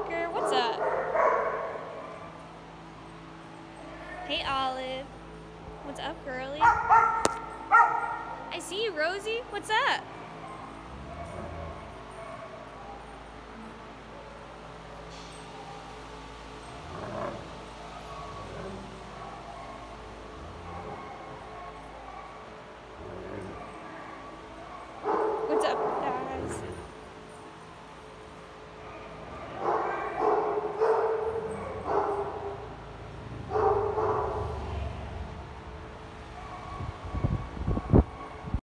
Tucker, what's up? Hey, Olive. What's up, girly? I see you, Rosie. What's up?